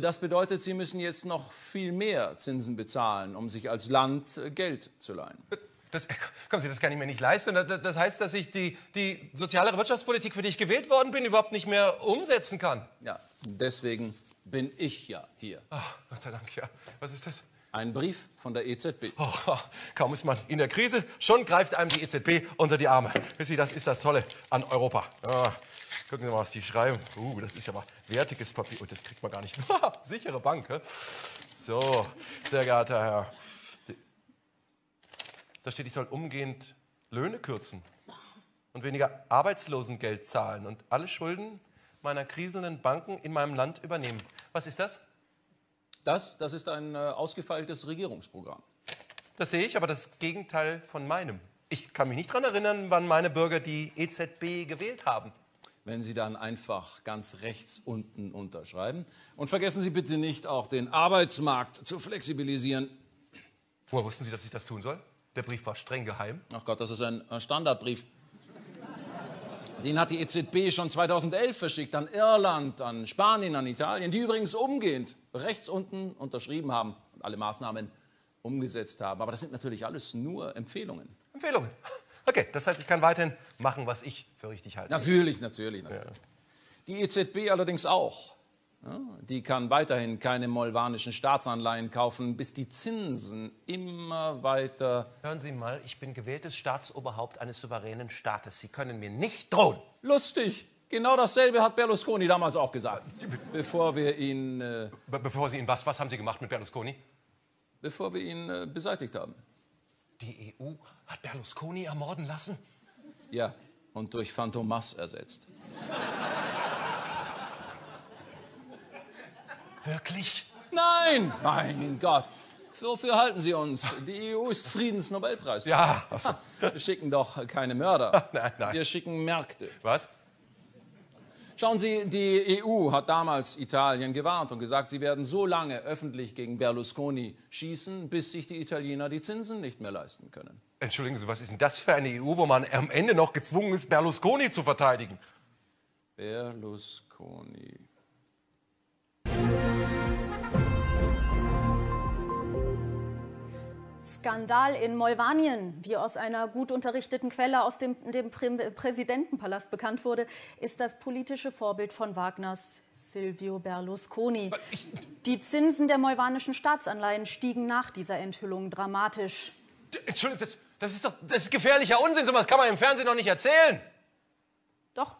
Das bedeutet, Sie müssen jetzt noch viel mehr Zinsen bezahlen, um sich als Land äh, Geld zu leihen. Das, kommen Sie, das kann ich mir nicht leisten. Das, heißt, dass ich die, die soziale Wirtschaftspolitik, für die ich gewählt worden bin, überhaupt nicht mehr umsetzen kann. Ja, deswegen bin ich ja hier. Ach, Gott sei Dank, ja. Was ist das? Ein Brief von der EZB. Oh, kaum ist man in der Krise, schon greift einem die EZB unter die Arme. Wissen Sie, das ist das Tolle an Europa. Ah, gucken Sie mal, was die schreiben. Uh, das ist ja mal wertiges Papier. Oh, das kriegt man gar nicht. Sichere Bank. He? So, sehr geehrter Herr. Da steht, ich soll umgehend Löhne kürzen und weniger Arbeitslosengeld zahlen und alle Schulden meiner kriselnden Banken in meinem Land übernehmen. Was ist das? Das, das ist ein äh, ausgefeiltes Regierungsprogramm. Das sehe ich, aber das Gegenteil von meinem. Ich kann mich nicht daran erinnern, wann meine Bürger die EZB gewählt haben. Wenn Sie dann einfach ganz rechts unten unterschreiben. Und vergessen Sie bitte nicht, auch den Arbeitsmarkt zu flexibilisieren. Woher wussten Sie, dass ich das tun soll? Der Brief war streng geheim. Ach Gott, das ist ein Standardbrief. Den hat die EZB schon 2011 verschickt an Irland, an Spanien, an Italien, die übrigens umgehend rechts unten unterschrieben haben und alle Maßnahmen umgesetzt haben. Aber das sind natürlich alles nur Empfehlungen. Empfehlungen. Okay, das heißt, ich kann weiterhin machen, was ich für richtig halte. Natürlich, natürlich. natürlich. Ja. Die EZB allerdings auch. Die kann weiterhin keine molvanischen Staatsanleihen kaufen, bis die Zinsen immer weiter. Hören Sie mal, ich bin gewähltes Staatsoberhaupt eines souveränen Staates. Sie können mir nicht drohen. Lustig. Genau dasselbe hat Berlusconi damals auch gesagt. Bevor wir ihn. Äh, Be bevor Sie ihn was? Was haben Sie gemacht mit Berlusconi? Bevor wir ihn äh, beseitigt haben. Die EU hat Berlusconi ermorden lassen? Ja, und durch Phantomas ersetzt. Wirklich? Nein, mein Gott. Wofür halten Sie uns? Die EU ist Friedensnobelpreis. Ja. Also. Wir schicken doch keine Mörder. Nein, nein. Wir schicken Märkte. Was? Schauen Sie, die EU hat damals Italien gewarnt und gesagt, sie werden so lange öffentlich gegen Berlusconi schießen, bis sich die Italiener die Zinsen nicht mehr leisten können. Entschuldigen Sie, was ist denn das für eine EU, wo man am Ende noch gezwungen ist, Berlusconi zu verteidigen? Berlusconi. Skandal in Molvanien, wie aus einer gut unterrichteten Quelle aus dem, dem Prä Präsidentenpalast bekannt wurde, ist das politische Vorbild von Wagners Silvio Berlusconi. Die Zinsen der molvanischen Staatsanleihen stiegen nach dieser Enthüllung dramatisch. Entschuldigung, das, das, ist doch das ist gefährlicher Unsinn. So was kann man im Fernsehen doch nicht erzählen. Doch,